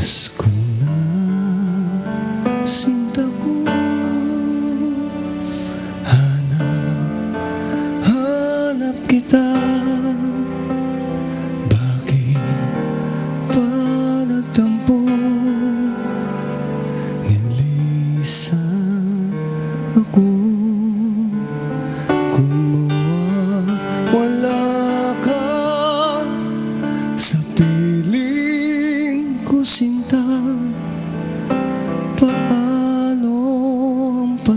Pasko na Sinta ko Hanap Hanap kita. Bakit Pa nagtampo? Nilisan Ako.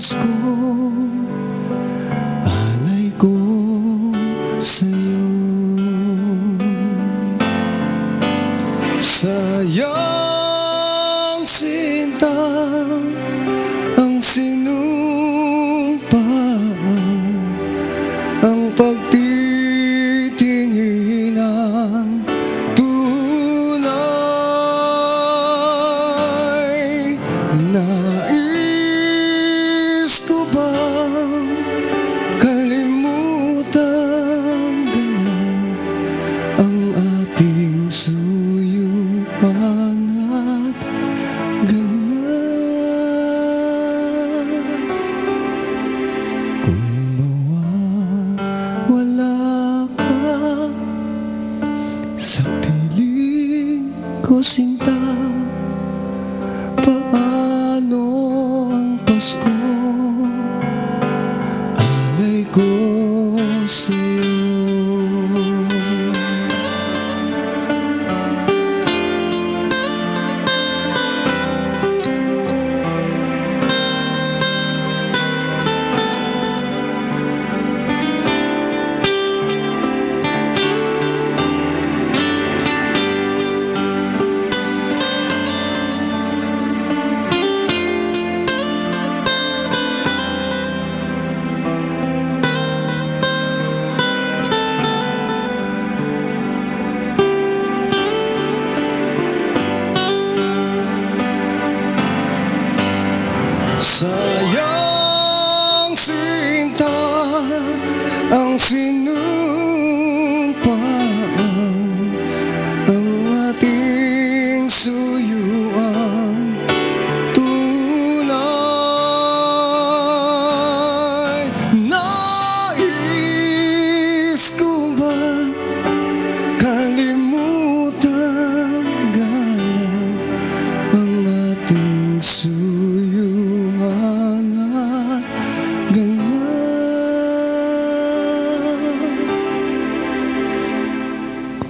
Diyos ko, alay ko sa'yo. Sa'yo. se ansiedade.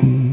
Mm.